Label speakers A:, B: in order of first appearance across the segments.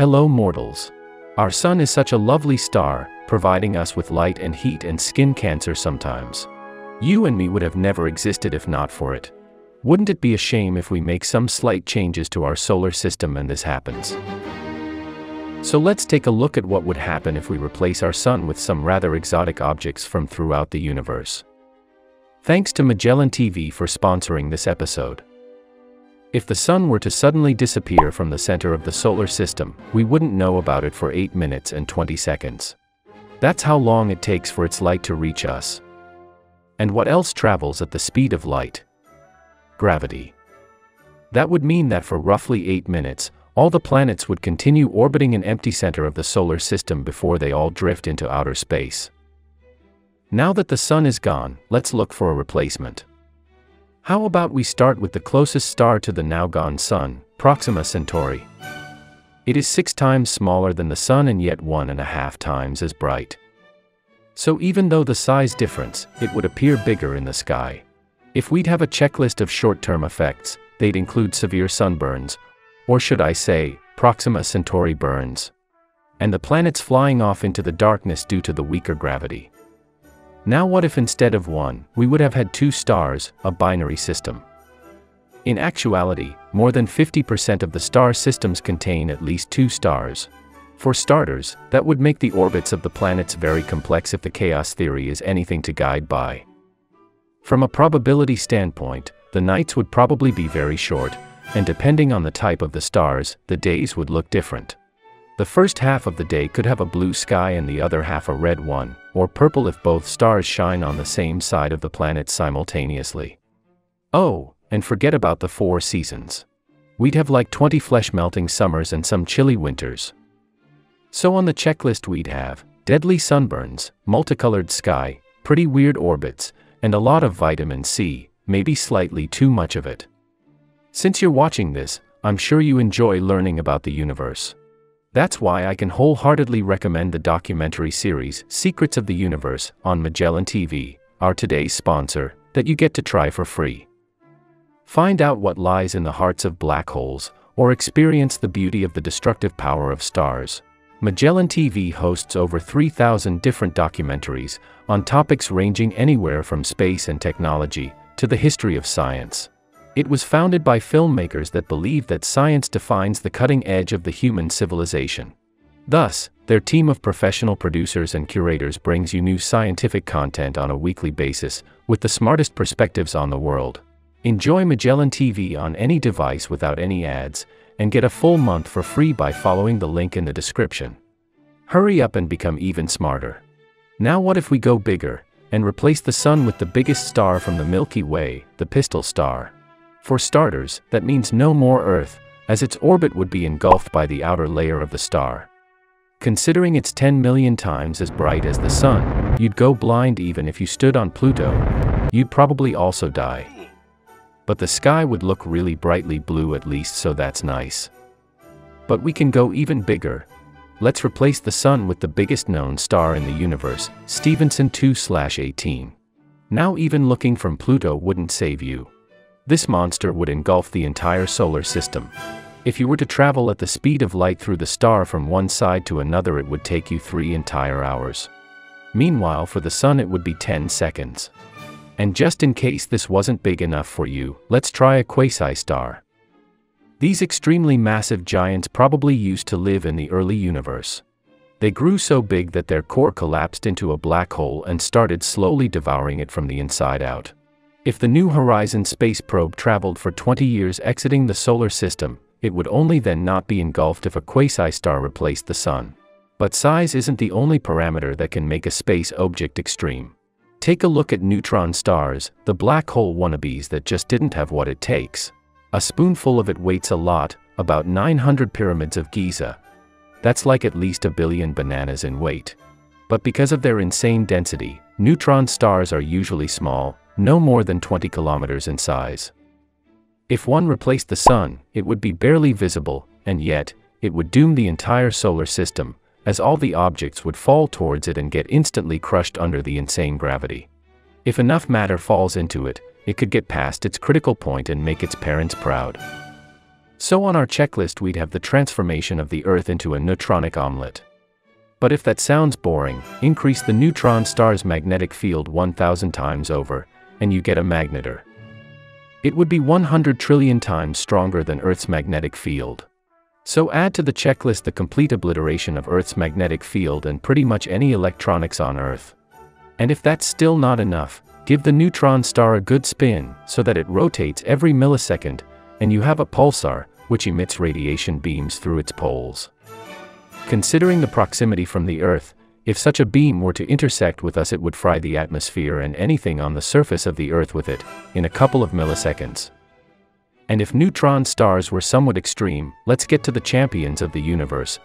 A: Hello mortals. Our sun is such a lovely star, providing us with light and heat and skin cancer sometimes. You and me would have never existed if not for it. Wouldn't it be a shame if we make some slight changes to our solar system and this happens? So let's take a look at what would happen if we replace our sun with some rather exotic objects from throughout the universe. Thanks to Magellan TV for sponsoring this episode. If the sun were to suddenly disappear from the center of the solar system, we wouldn't know about it for 8 minutes and 20 seconds. That's how long it takes for its light to reach us. And what else travels at the speed of light? Gravity. That would mean that for roughly 8 minutes, all the planets would continue orbiting an empty center of the solar system before they all drift into outer space. Now that the sun is gone, let's look for a replacement. How about we start with the closest star to the now gone Sun, Proxima Centauri? It is six times smaller than the Sun and yet one and a half times as bright. So even though the size difference, it would appear bigger in the sky. If we'd have a checklist of short-term effects, they'd include severe sunburns, or should I say, Proxima Centauri burns. And the planets flying off into the darkness due to the weaker gravity. Now what if instead of one, we would have had two stars, a binary system? In actuality, more than 50% of the star systems contain at least two stars. For starters, that would make the orbits of the planets very complex if the chaos theory is anything to guide by. From a probability standpoint, the nights would probably be very short, and depending on the type of the stars, the days would look different. The first half of the day could have a blue sky and the other half a red one, or purple if both stars shine on the same side of the planet simultaneously. Oh, and forget about the four seasons. We'd have like 20 flesh melting summers and some chilly winters. So on the checklist we'd have deadly sunburns, multicolored sky, pretty weird orbits, and a lot of vitamin C, maybe slightly too much of it. Since you're watching this, I'm sure you enjoy learning about the universe. That's why I can wholeheartedly recommend the documentary series Secrets of the Universe on Magellan TV, our today's sponsor, that you get to try for free. Find out what lies in the hearts of black holes, or experience the beauty of the destructive power of stars. Magellan TV hosts over 3,000 different documentaries on topics ranging anywhere from space and technology to the history of science. It was founded by filmmakers that believe that science defines the cutting edge of the human civilization. Thus, their team of professional producers and curators brings you new scientific content on a weekly basis, with the smartest perspectives on the world. Enjoy Magellan TV on any device without any ads, and get a full month for free by following the link in the description. Hurry up and become even smarter. Now what if we go bigger, and replace the Sun with the biggest star from the Milky Way, the Pistol Star? For starters, that means no more Earth, as its orbit would be engulfed by the outer layer of the star. Considering it's 10 million times as bright as the Sun, you'd go blind even if you stood on Pluto. You'd probably also die. But the sky would look really brightly blue at least so that's nice. But we can go even bigger. Let's replace the Sun with the biggest known star in the universe, Stephenson 2-18. Now even looking from Pluto wouldn't save you. This monster would engulf the entire solar system. If you were to travel at the speed of light through the star from one side to another it would take you three entire hours. Meanwhile for the sun it would be 10 seconds. And just in case this wasn't big enough for you, let's try a quasi-star. These extremely massive giants probably used to live in the early universe. They grew so big that their core collapsed into a black hole and started slowly devouring it from the inside out. If the New Horizons space probe traveled for 20 years exiting the solar system, it would only then not be engulfed if a quasi-star replaced the Sun. But size isn't the only parameter that can make a space object extreme. Take a look at neutron stars, the black hole wannabes that just didn't have what it takes. A spoonful of it weights a lot, about 900 pyramids of Giza. That's like at least a billion bananas in weight. But because of their insane density, neutron stars are usually small, no more than 20 kilometers in size. If one replaced the Sun, it would be barely visible, and yet, it would doom the entire solar system, as all the objects would fall towards it and get instantly crushed under the insane gravity. If enough matter falls into it, it could get past its critical point and make its parents proud. So on our checklist we'd have the transformation of the Earth into a neutronic omelet. But if that sounds boring, increase the neutron star's magnetic field 1000 times over, and you get a magnetar. It would be 100 trillion times stronger than Earth's magnetic field. So add to the checklist the complete obliteration of Earth's magnetic field and pretty much any electronics on Earth. And if that's still not enough, give the neutron star a good spin so that it rotates every millisecond, and you have a pulsar, which emits radiation beams through its poles. Considering the proximity from the Earth, if such a beam were to intersect with us it would fry the atmosphere and anything on the surface of the Earth with it, in a couple of milliseconds. And if neutron stars were somewhat extreme, let's get to the champions of the universe,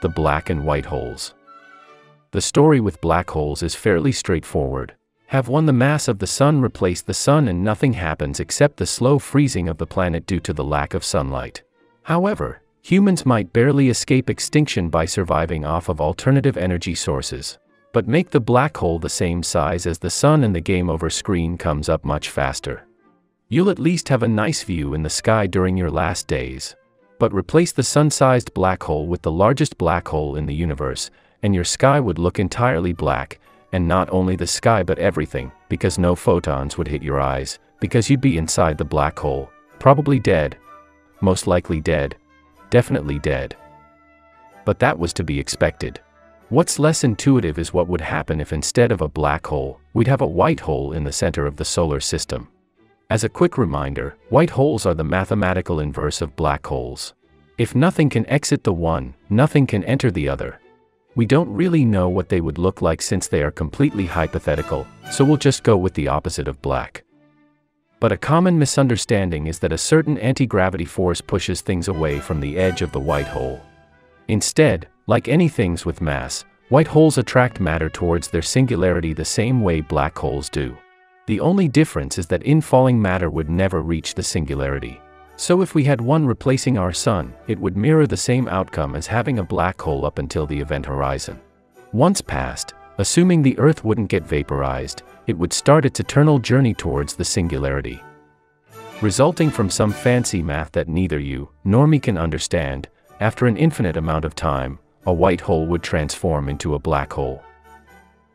A: the black and white holes. The story with black holes is fairly straightforward. Have one the mass of the sun replace the sun and nothing happens except the slow freezing of the planet due to the lack of sunlight. However, Humans might barely escape extinction by surviving off of alternative energy sources. But make the black hole the same size as the sun and the game over screen comes up much faster. You'll at least have a nice view in the sky during your last days. But replace the sun-sized black hole with the largest black hole in the universe, and your sky would look entirely black, and not only the sky but everything, because no photons would hit your eyes, because you'd be inside the black hole, probably dead. Most likely dead, definitely dead. But that was to be expected. What's less intuitive is what would happen if instead of a black hole, we'd have a white hole in the center of the solar system. As a quick reminder, white holes are the mathematical inverse of black holes. If nothing can exit the one, nothing can enter the other. We don't really know what they would look like since they are completely hypothetical, so we'll just go with the opposite of black. But a common misunderstanding is that a certain anti-gravity force pushes things away from the edge of the white hole. Instead, like any things with mass, white holes attract matter towards their singularity the same way black holes do. The only difference is that infalling matter would never reach the singularity. So if we had one replacing our sun, it would mirror the same outcome as having a black hole up until the event horizon. Once passed, assuming the Earth wouldn't get vaporized, it would start its eternal journey towards the singularity. Resulting from some fancy math that neither you nor me can understand, after an infinite amount of time, a white hole would transform into a black hole.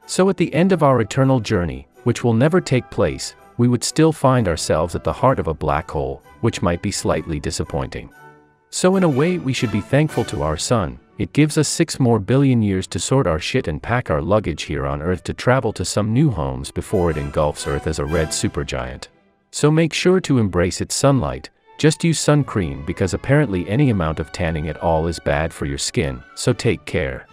A: So at the end of our eternal journey, which will never take place, we would still find ourselves at the heart of a black hole, which might be slightly disappointing. So in a way we should be thankful to our sun, it gives us six more billion years to sort our shit and pack our luggage here on Earth to travel to some new homes before it engulfs Earth as a red supergiant. So make sure to embrace its sunlight, just use sun cream because apparently any amount of tanning at all is bad for your skin, so take care.